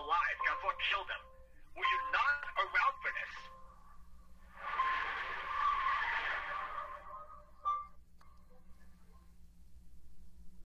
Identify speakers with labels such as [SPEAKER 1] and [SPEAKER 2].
[SPEAKER 1] alive. God's killed him.